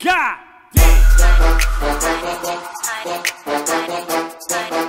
God damn.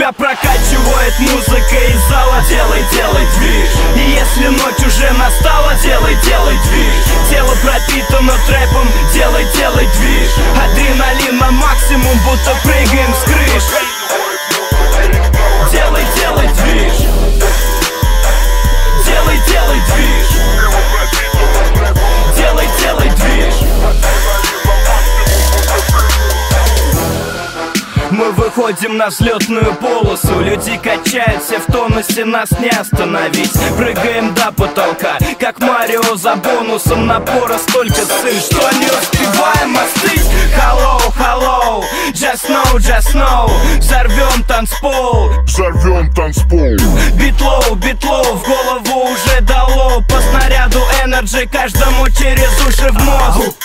Тебя прокачивает музыка из зала Делай, делай движ. И если Мы выходим на взлетную полосу. Люди качаются в тонусе, нас не остановить. Прыгаем до потолка, как Марио за бонусом Напора. Столько сын, что не успеваем остыть. Hello, hello, just know, just know. Взорвем танцпол, Взорвем танцпол. Битлоу, битлоу В голову уже дало. По снаряду Energy Каждому через уши в мозг.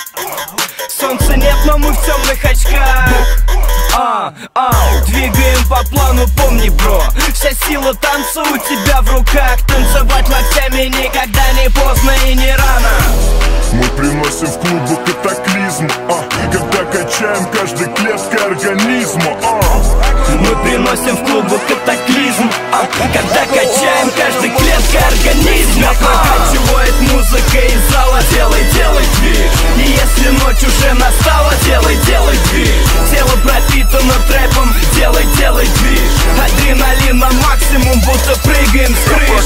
Солнца нет, но мы в темных очках а, а, двигаем по плану, помни, бро. Вся сила танца у тебя в руках. Танцевать локтями никогда не поздно и не рано. Мы приносим в клубу катаклизм а, Когда качаем каждой клеткой организма а. Мы приносим в клубу катаклизм а, Когда качаем каждой клеткой организма Прокачивает музыка из зала Делай, делай движ. И если ночь уже настала прыгаем с крыш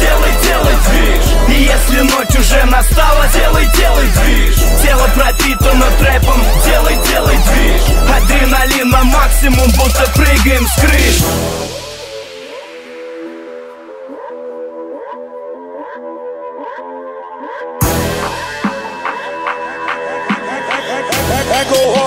Делай, делай движ И если ночь уже настала Делай, делай движ Тело пропитано трэпом Делай, делай движ Адреналин на максимум Будто прыгаем с крыш go